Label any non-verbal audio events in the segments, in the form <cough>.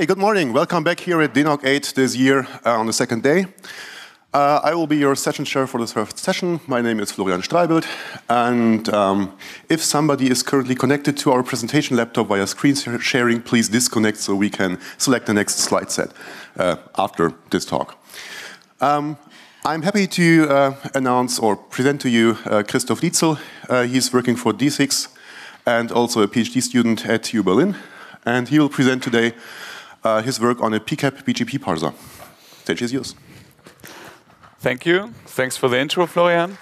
Hey, good morning. Welcome back here at DENOG 8 this year uh, on the second day. Uh, I will be your session chair for this first session. My name is Florian Streibelt, and um, if somebody is currently connected to our presentation laptop via screen sharing, please disconnect so we can select the next slide set uh, after this talk. Um, I'm happy to uh, announce or present to you uh, Christoph Dietzel. Uh, he's working for DE-CIX and also a PhD student at TU Berlin, and he will present today uh, his work on a PCAP BGP parser. Stage is yours. Thank you. Thanks for the intro, Florian.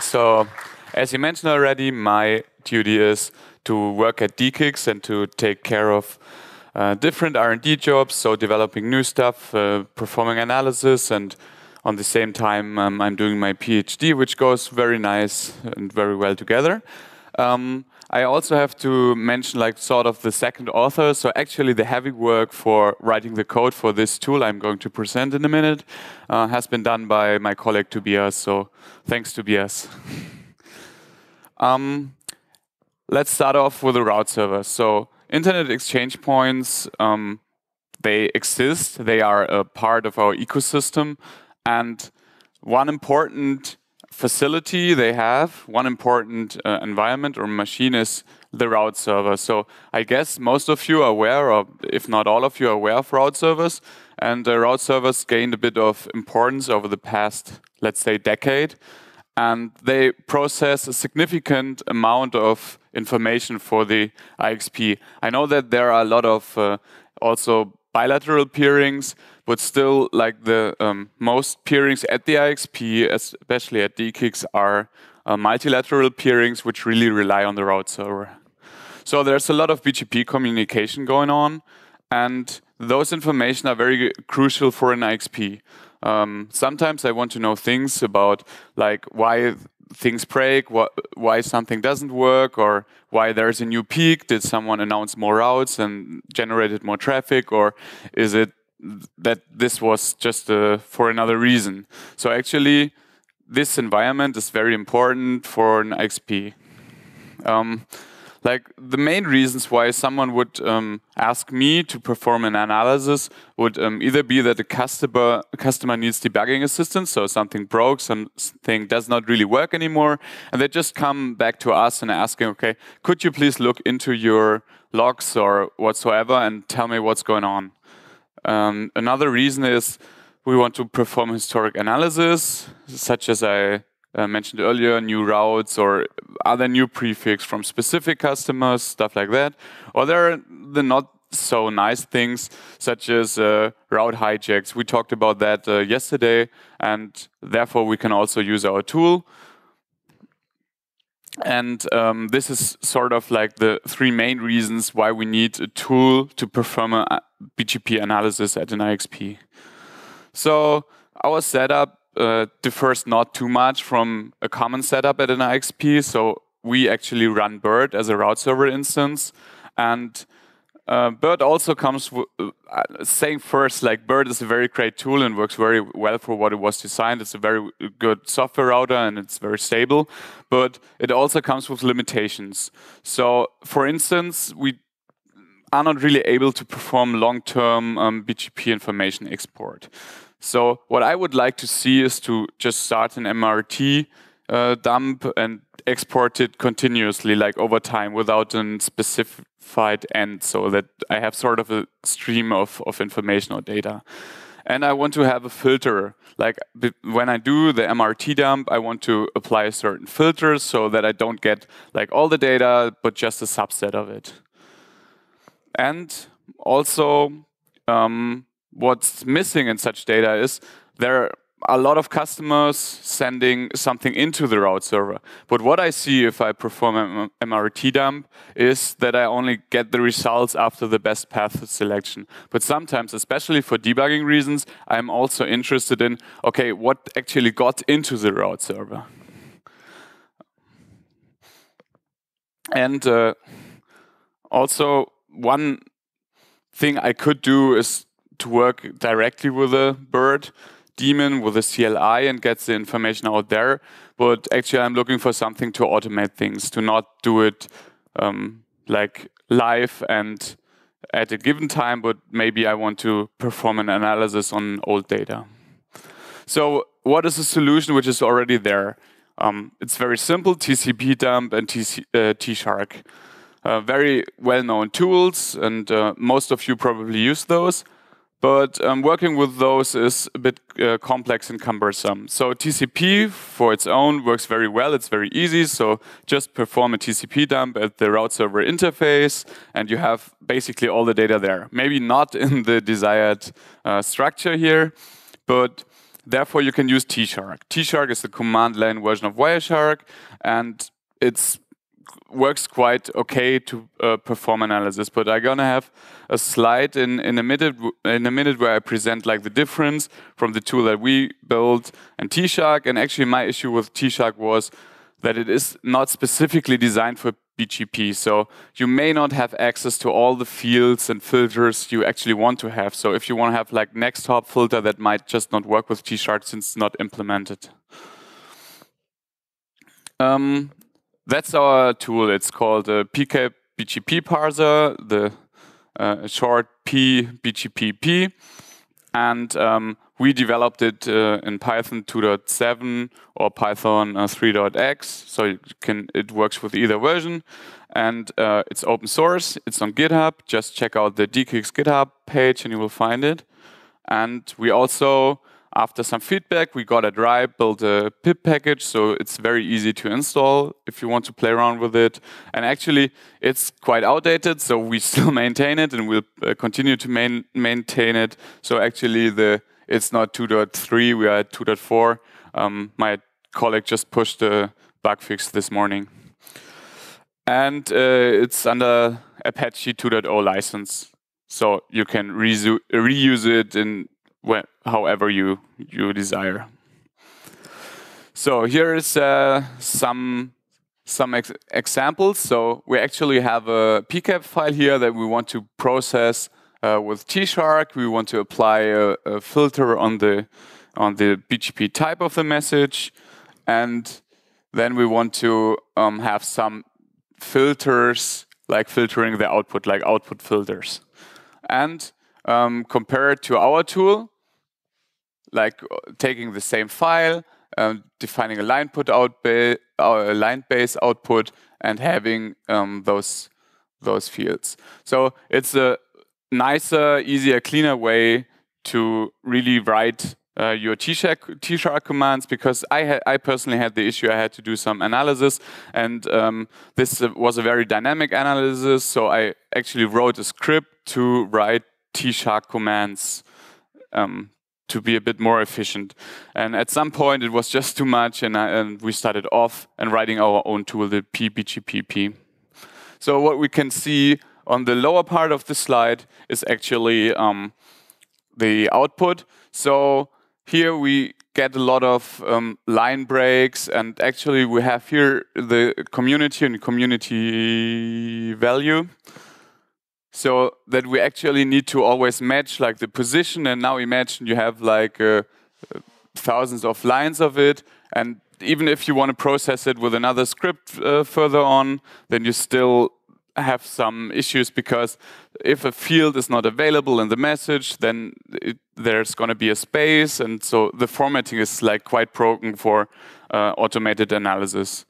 So, as you mentioned already, my duty is to work at DE-CIX and to take care of uh, different R&D jobs, so developing new stuff, uh, performing analysis, and on the same time, um, I'm doing my PhD, which goes very nice and very well together. Um, I also have to mention like sort of the second author. So actually the heavy work for writing the code for this tool I'm going to present in a minute uh, has been done by my colleague Tobias. So thanks Tobias. <laughs> um, let's start off with the route server. So internet exchange points, um, they exist. They are a part of our ecosystem. And one important facility they have, one important uh, environment or machine is the route server. So I guess most of you are aware, or if not all of you are aware of route servers. And the route servers gained a bit of importance over the past, let's say, decade. And they process a significant amount of information for the IXP. I know that there are a lot of uh, also bilateral peerings, but still, like the um, most peerings at the IXP, especially at DE-CIX, are uh, multilateral peerings which really rely on the route server. So there's a lot of BGP communication going on, and those information are very crucial for an IXP. Um, sometimes I want to know things about like why things break, wh why something doesn't work, or why there's a new peak. Did someone announce more routes and generated more traffic, or is it that this was just uh, for another reason? So actually, this environment is very important for an IXP. Um, like the main reasons why someone would um, ask me to perform an analysis would um, either be that the customer customer needs debugging assistance, so something broke, something does not really work anymore, and they just come back to us and asking, okay, could you please look into your logs or whatsoever and tell me what's going on? Um, another reason is we want to perform historic analysis, such as I uh, mentioned earlier, new routes or other new prefix from specific customers, stuff like that. Or there are the not so nice things such as uh, route hijacks. We talked about that uh, yesterday, and therefore we can also use our tool. And um, this is sort of like the three main reasons why we need a tool to perform a BGP analysis at an IXP. So our setup uh, differs not too much from a common setup at an IXP. So we actually run Bird as a route server instance. And uh, Bird also comes uh, saying first, like Bird is a very great tool and works very well for what it was designed. It's a very good software router and it's very stable, but it also comes with limitations. So, for instance, we are not really able to perform long-term um, BGP information export. So what I would like to see is to just start an MRT uh, dump and export it continuously, like over time, without a specified end, so that I have sort of a stream of, of information or data. And I want to have a filter. Like when I do the MRT dump, I want to apply a certain filters so that I don't get like all the data, but just a subset of it. And also, um, what's missing in such data is there a lot of customers sending something into the route server. But what I see if I perform an MRT dump is that I only get the results after the best path selection. But sometimes, especially for debugging reasons, I'm also interested in, okay, what actually got into the route server? And uh, also, one thing I could do is to work directly with a bird daemon with a CLI and gets the information out there. But actually, I'm looking for something to automate things, to not do it um, like live and at a given time, but maybe I want to perform an analysis on old data. So what is a solution which is already there? Um, it's very simple, TCP dump and TC, uh, T-Shark. Uh, very well-known tools, and uh, most of you probably use those. But um, working with those is a bit uh, complex and cumbersome. So TCP for its own works very well. It's very easy. So just perform a TCP dump at the route server interface, and you have basically all the data there. Maybe not <laughs> in the desired uh, structure here, but therefore you can use T-Shark. T-Shark is the command line version of Wireshark, and it's works quite okay to uh, perform analysis. But I'm gonna have a slide in, in a minute in a minute where I present like the difference from the tool that we built and T-Shark. And actually, my issue with T-Shark was that it is not specifically designed for BGP. So you may not have access to all the fields and filters you actually want to have. So if you want to have like next hop filter, that might just not work with T-Shark since it's not implemented. Um, that's our tool. It's called a PCAP BGP parser, the uh, short PBGPP. And um, we developed it uh, in Python 2.7 or Python uh, 3.x. So it, can, it works with either version. And uh, it's open source. It's on GitHub. Just check out the DE-CIX GitHub page and you will find it. And we also after some feedback, we got it right, built a pip package, so it's very easy to install if you want to play around with it. And actually, it's quite outdated, so we <laughs> still maintain it and we'll uh, continue to main maintain it. So actually, the it's not 2.3, we are at 2.4. Um, my colleague just pushed a bug fix this morning. And uh, it's under Apache 2.0 license. So you can reuse it in however you you desire. So here is uh, some some ex examples. So we actually have a PCAP file here that we want to process uh, with T-Shark. We want to apply a, a, filter on the on the BGP type of the message, and then we want to um, have some filters like filtering the output, like output filters, and um, compared to our tool, like uh, taking the same file, um, defining a line put out ba uh, line base output, and having um, those those fields. So it's a nicer, easier, cleaner way to really write uh, your T-Shark, T-Shark commands because I, I personally had the issue I had to do some analysis and um, this was a very dynamic analysis so I actually wrote a script to write T-Shark commands um, to be a bit more efficient. And at some point, it was just too much, and, I, and we started off and writing our own tool, the PBGPP. So what we can see on the lower part of the slide is actually um, the output. So here we get a lot of um, line breaks, and actually we have here the community and community value so that we actually need to always match like the position. And now imagine you have like uh, thousands of lines of it. And even if you want to process it with another script uh, further on then you still have some issues. Because if a field is not available in the message then it, there's going to be a space. And so the formatting is like quite broken for uh, automated analysis.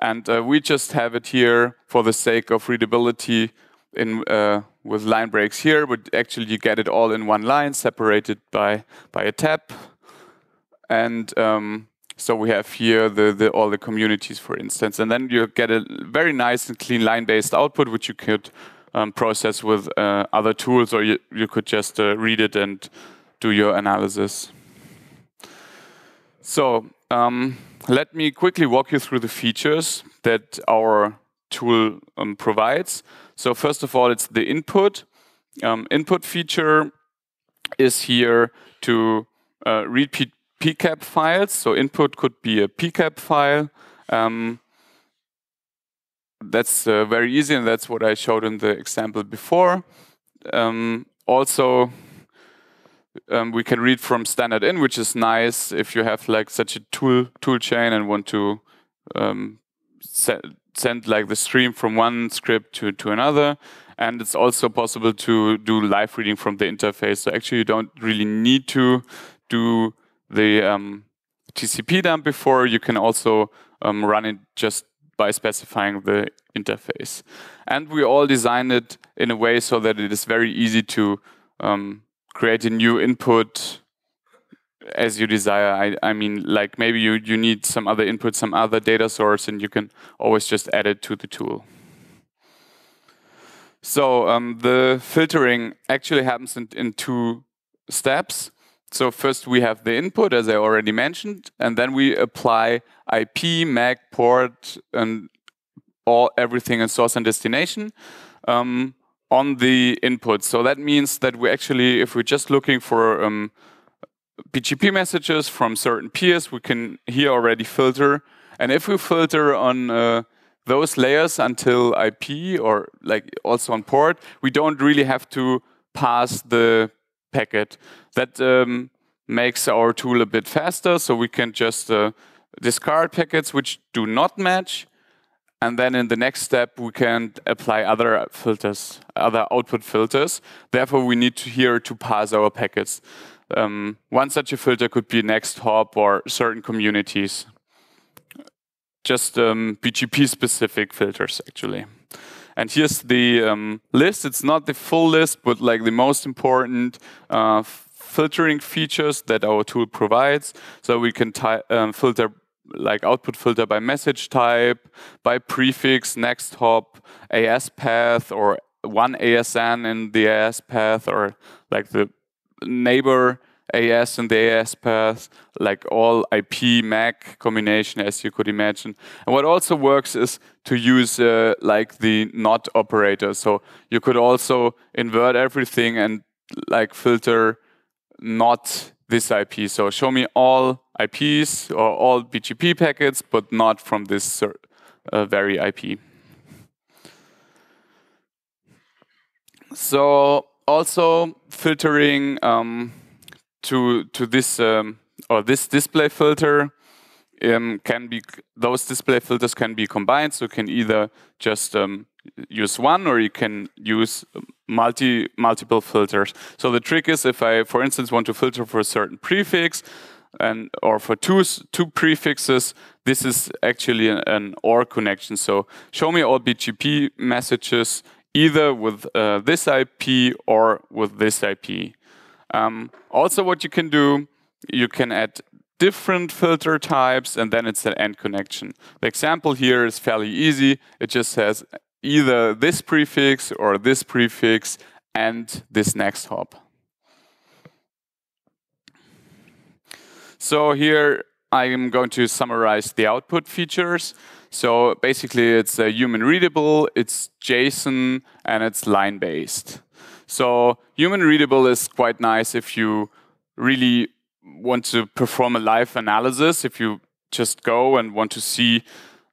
And uh, we just have it here for the sake of readability in uh, with line breaks here, but actually you get it all in one line, separated by by a tab. And um, so we have here the, the, all the communities, for instance, and then you get a very nice and clean line-based output, which you could um, process with uh, other tools, or you, you could just uh, read it and do your analysis. So um, let me quickly walk you through the features that our tool um, provides. So first of all, it's the input. Um, input feature is here to uh, read P PCAP files. So input could be a PCAP file. Um, that's uh, very easy, and that's what I showed in the example before. Um, also, um, we can read from standard in, which is nice if you have like such a tool tool chain and want to um, set, send like the stream from one script to, to another. and it's also possible to do live reading from the interface. So actually, you don't really need to do the um, TCP dump before. You can also um, run it just by specifying the interface. And we all designed it in a way so that it is very easy to um, create a new input as you desire. I, I mean, like maybe you, you need some other input, some other data source, and you can always just add it to the tool. So um, the filtering actually happens in, in two steps. So first we have the input, as I already mentioned, and then we apply IP, MAC, port, and all everything in source and destination um, on the input. So that means that we actually, if we're just looking for um, BGP messages from certain peers, we can here already filter. And if we filter on uh, those layers until IP or like also on port, we don't really have to pass the packet. That um, makes our tool a bit faster, so we can just uh, discard packets which do not match. And then in the next step, we can apply other filters, other output filters. Therefore, we need to here to pass our packets. Um, one such a filter could be next hop or certain communities. Just um, BGP specific filters, actually. And here's the um, list. It's not the full list, but like the most important uh, filtering features that our tool provides. So we can um, filter like output filter by message type, by prefix, next hop, AS path, or one ASN in the AS path, or like the neighbor AS and the AS path, like all IP MAC combination, as you could imagine. And what also works is to use uh, like the not operator. So you could also invert everything and like filter not this IP. So show me all IPs or all BGP packets, but not from this uh, very IP. So also filtering um, to to this um, or this display filter um, can be those display filters can be combined. So you can either just um, use one or you can use multi multiple filters. So the trick is if I, for instance, want to filter for a certain prefix and or for two two prefixes, this is actually an, an OR connection. So show me all BGP messages either with uh, this IP or with this IP. Um, also, what you can do, you can add different filter types, and then it's an end connection. The example here is fairly easy. It just says either this prefix or this prefix and this next hop. So here I am going to summarize the output features. So basically it's human readable, it's JSON, and it's line based. So human readable is quite nice if you really want to perform a live analysis, if you just go and want to see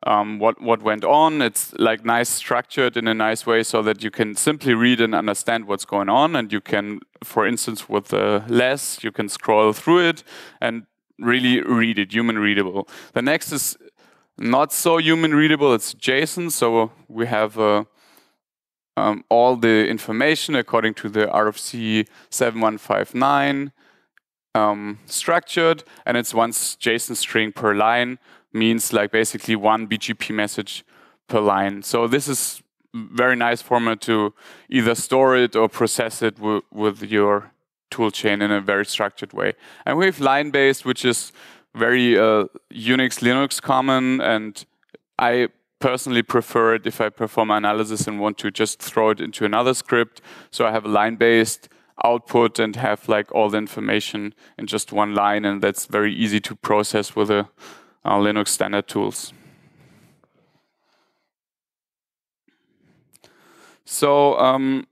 um, what what went on. It's like nice structured in a nice way so that you can simply read and understand what's going on, and you can, for instance, with the less, you can scroll through it and really read it, human readable. The next is not so human readable. It's JSON, so we have. Uh, um, all the information according to the RFC 7159 um, structured, and it's one JSON string per line, means like basically one BGP message per line. So this is very nice format to either store it or process it with your toolchain in a very structured way. And we have line-based, which is very uh, Unix, Linux common, and I personally prefer it if I perform analysis and want to just throw it into another script. So I have a line-based output and have like all the information in just one line, and that's very easy to process with the uh, Linux standard tools. So um,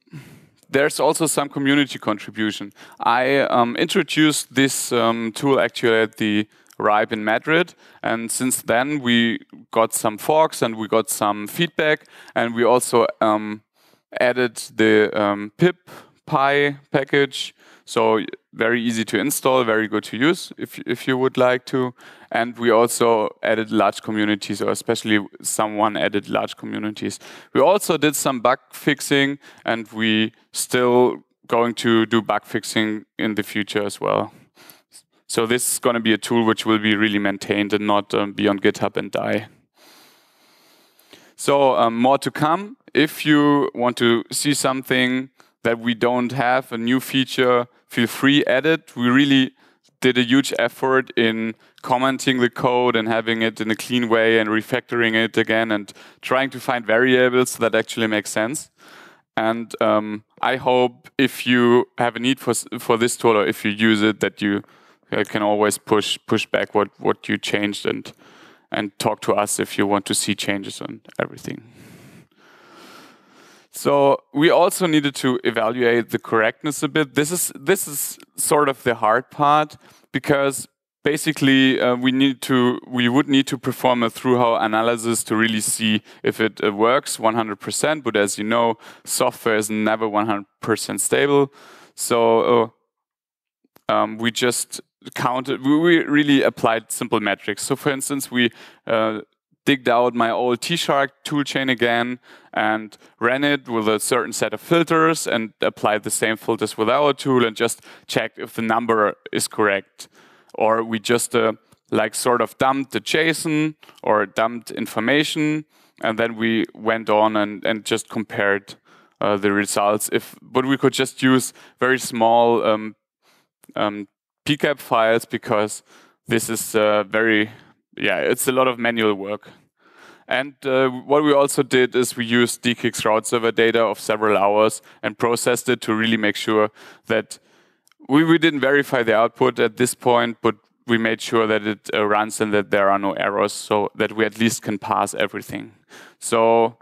there's also some community contribution. I um, introduced this um, tool actually at the RIPE in Madrid. And since then, we got some forks and we got some feedback. And we also um, added the um, pip py package. So very easy to install, very good to use if, if you would like to. And we also added large communities, or especially someone added large communities. We also did some bug fixing, and we still going to do bug fixing in the future as well. So this is going to be a tool which will be really maintained and not um, be on GitHub and die. So um, more to come. If you want to see something that we don't have, a new feature, feel free, add it. We really did a huge effort in commenting the code and having it in a clean way and refactoring it again and trying to find variables that actually make sense. And um, I hope if you have a need for for this tool or if you use it, that you uh, can always push push back what what you changed and and talk to us if you want to see changes on everything. So we also needed to evaluate the correctness a bit. This is this is sort of the hard part because basically uh, we need to we would need to perform a through-hole analysis to really see if it uh, works 100%. But as you know, software is never 100% stable. So uh, um, we just counted. We really applied simple metrics. So for instance, we uh, digged out my old T-Shark toolchain again and ran it with a certain set of filters and applied the same filters with our tool and just checked if the number is correct. Or we just uh, like sort of dumped the JSON or dumped information and then we went on and, and just compared uh, the results. If But we could just use very small um, um, PCAP files because this is uh, very, yeah, it's a lot of manual work. And uh, what we also did is we used DE-CIX route server data of several hours and processed it to really make sure that we, we didn't verify the output at this point, but we made sure that it uh, runs and that there are no errors so that we at least can pass everything. So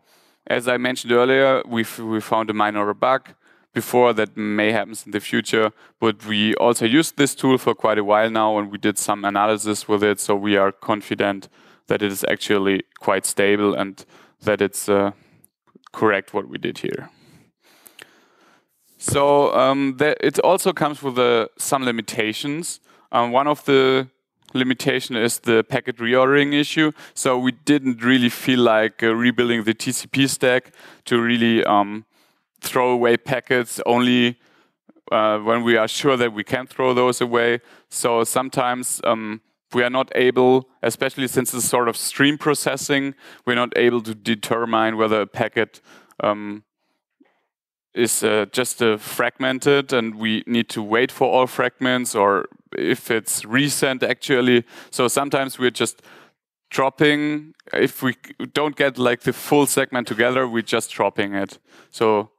as I mentioned earlier, we we found a minor bug before that may happen in the future. But we also used this tool for quite a while now and we did some analysis with it. So we are confident that it is actually quite stable and that it's uh, correct what we did here. So um, it also comes with uh, some limitations. Um, one of the limitation is the packet reordering issue. So we didn't really feel like uh, rebuilding the TCP stack to really um, throw away packets only uh, when we are sure that we can throw those away. So sometimes um, we are not able, especially since it's sort of stream processing, we're not able to determine whether a packet um, is uh, just uh, fragmented and we need to wait for all fragments or if it's resent actually. So sometimes we're just dropping, if we don't get like the full segment together, we're just dropping it. So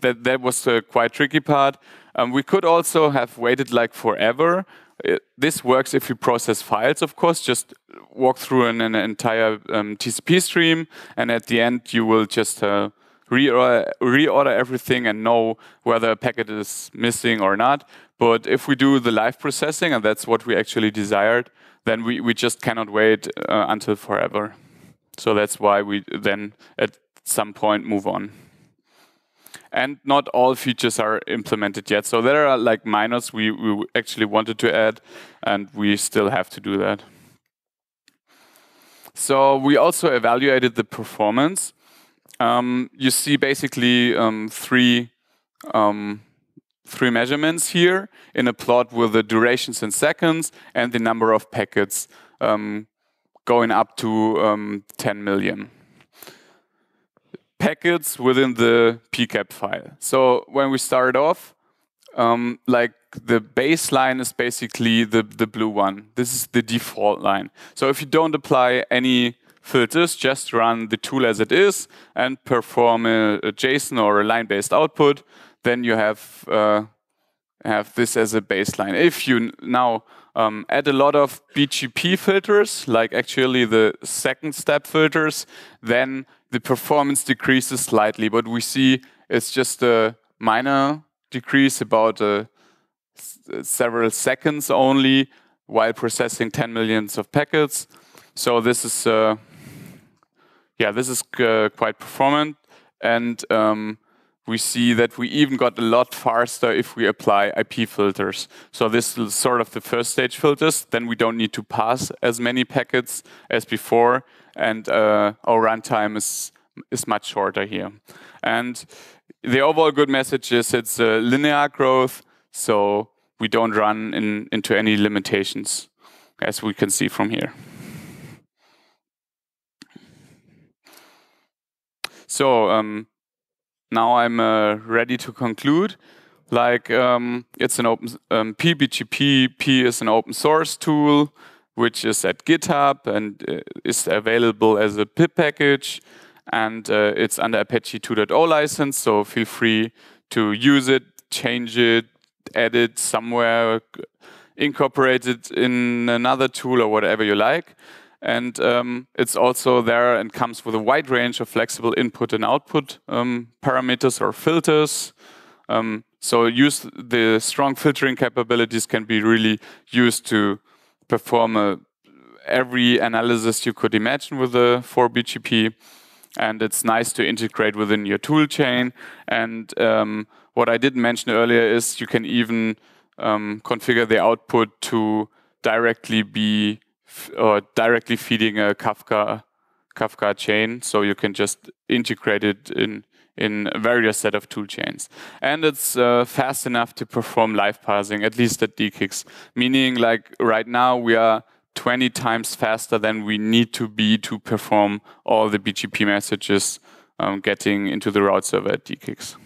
that that was a quite tricky part. Um, we could also have waited like forever. It, uh, this works if you process files, of course. Just walk through an, an entire um, TCP stream, and at the end you will just uh, reorder, reorder everything and know whether a packet is missing or not. But if we do the live processing, and that's what we actually desired, then we, we just cannot wait uh, until forever. So that's why we then at some point move on and not all features are implemented yet. So there are like minors we, we actually wanted to add, and we still have to do that. So we also evaluated the performance. Um, you see basically um, three um, three measurements here in a plot with the durations in seconds and the number of packets um, going up to um, 10 million packets within the PCAP file. So when we start off, um, like the baseline is basically the, the blue one. This is the default line. So if you don't apply any filters, just run the tool as it is and perform a, a JSON or a line-based output, then you have uh, have this as a baseline. If you now um, add a lot of BGP filters, like actually the second step filters, then the performance decreases slightly, but we see it's just a minor decrease about uh, several seconds only while processing 10 millions of packets. So this is, uh, yeah, this is uh, quite performant. And um, we see that we even got a lot faster if we apply IP filters. So this is sort of the first stage filters. Then we don't need to pass as many packets as before, and uh, our runtime is is much shorter here. And the overall good message is it's a linear growth, so we don't run in, into any limitations, as we can see from here. So um, now I'm uh, ready to conclude. Like um, it's an open um, PBGP. P is an open source tool which is at GitHub and uh, is available as a pip package, and uh, it's under Apache 2.0 license. So feel free to use it, change it, add it somewhere, incorporate it in another tool or whatever you like. And um, it's also there and comes with a wide range of flexible input and output um, parameters or filters. Um, so use the strong filtering capabilities can be really used to perform a, every analysis you could imagine with the 4BGP. And it's nice to integrate within your tool chain. And um, what I didn't mention earlier is you can even um, configure the output to directly be or directly feeding a Kafka Kafka chain, so you can just integrate it in in various set of tool chains. And it's uh, fast enough to perform live parsing, at least at DE-CIX. Meaning, like right now, we are 20 times faster than we need to be to perform all the BGP messages um, getting into the route server at DE-CIX.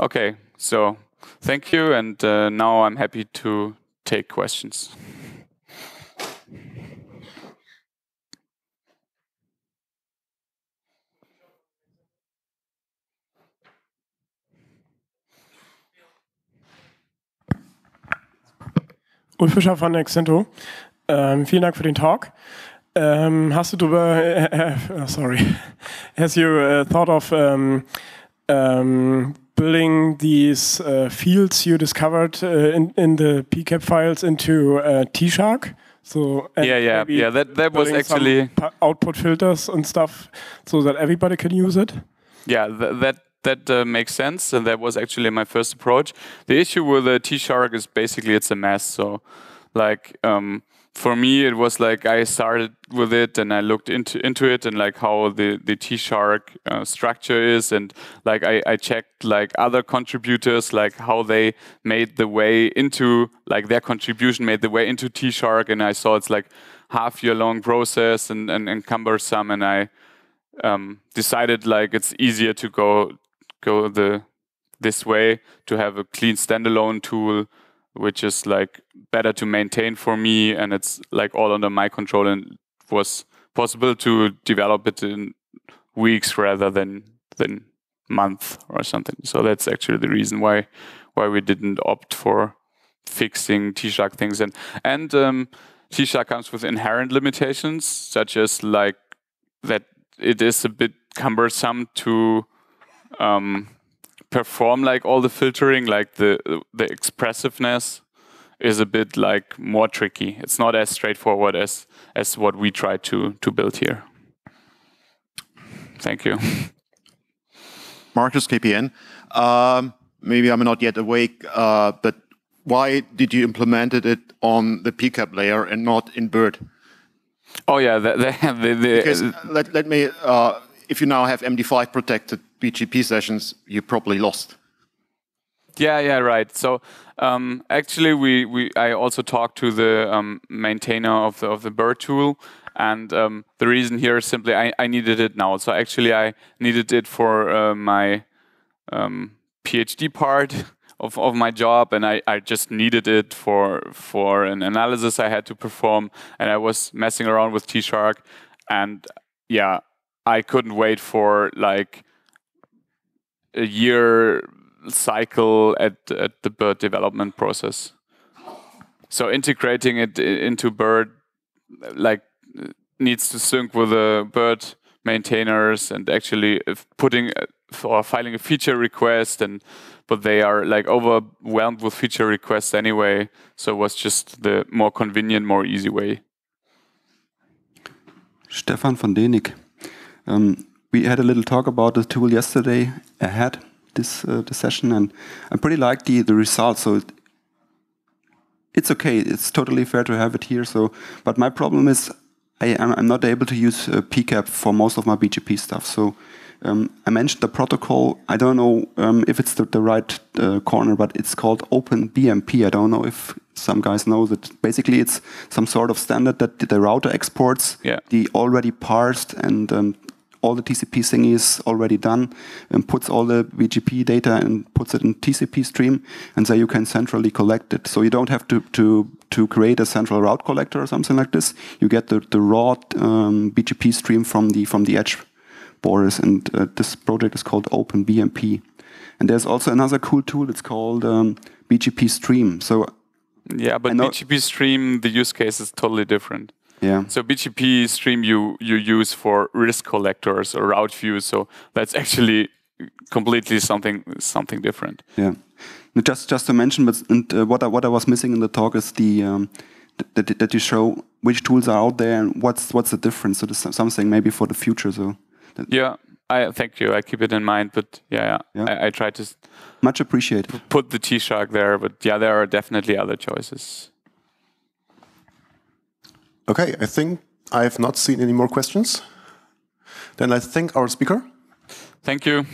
Okay, so thank you, and uh, now I'm happy to take questions. Ulf Fischer von Exento. Ähm, vielen Dank für den Talk. Ähm, hast du darüber, äh, äh, oh, sorry, has you uh, thought of um, um, building these uh, fields you discovered uh, in, in the PCAP files into uh, T-Shark? So yeah, yeah, yeah. That that was actually output filters and stuff, so that everybody can use it. Yeah, th that that uh, makes sense, and that was actually my first approach. The issue with the T Shark is basically it's a mess. So, like um, for me, it was like I started with it and I looked into into it and like how the the T Shark uh, structure is, and like I, I checked like other contributors, like how they made the way into like their contribution made the way into T Shark, and I saw it's like half year long process and, and, and cumbersome, and I um, decided like it's easier to go go the this way to have a clean standalone tool which is like better to maintain for me and it's like all under my control and was possible to develop it in weeks rather than than month or something. So that's actually the reason why why we didn't opt for fixing T-Shark things. And and um, T-Shark comes with inherent limitations such as like that it is a bit cumbersome to um, perform like all the filtering, like the the expressiveness is a bit like more tricky. It's not as straightforward as as what we try to to build here. Thank you. Marcus KPN. Um, maybe I'm not yet awake, uh, but why did you implement it on the PCAP layer and not in Bird? Oh yeah, the, the, <laughs> the, because let, let me, uh, if you now have MD5 protected BGP sessions, you probably lost. Yeah, yeah, right. So um, actually, we, we I also talked to the um, maintainer of the of the Bird tool, and um, the reason here is simply I, I needed it now. So actually, I needed it for uh, my um, PhD part of, of my job, and I, I just needed it for for an analysis I had to perform, and I was messing around with T Shark, and yeah, I couldn't wait for like a year cycle at, at the bird development process. So integrating it into bird like needs to sync with the bird maintainers and actually putting uh, or filing a feature request and but they are like overwhelmed with feature requests anyway. So it was just the more convenient more easy way. Stefan von DENIC um, we had a little talk about the tool yesterday ahead this uh, the session, and I pretty like the the results. So it, it's okay. It's totally fair to have it here. So, but my problem is I am I'm not able to use uh, PCAP for most of my BGP stuff. So. Um, I mentioned the protocol. I don't know um, if it's the, the right uh, corner, but it's called OpenBMP. I don't know if some guys know that. Basically, it's some sort of standard that the router exports Yeah. the already parsed and um, all the TCP thingy is already done and puts all the BGP data and puts it in TCP stream and there you can centrally collect it. So you don't have to, to, to create a central route collector or something like this. You get the, the raw um, BGP stream from the, from the edge borders and uh, this project is called OpenBMP. And there's also another cool tool, it's called um, BGP Stream. So Yeah, but BGP Stream, the use case is totally different. Yeah, So BGP Stream you you use for RIS collectors or route views. So that's actually completely something something different. Yeah. Just just to mention, but and uh, what I, what I was missing in the talk is the um, th- that that you show which tools are out there and what's what's the difference. So this is something maybe for the future. So Yeah, I thank you. I keep it in mind. But yeah, yeah. I, I try to much appreciated. put the T Shark there. But yeah, there are definitely other choices. Okay, I think I have not seen any more questions. Then I thank our speaker. Thank you.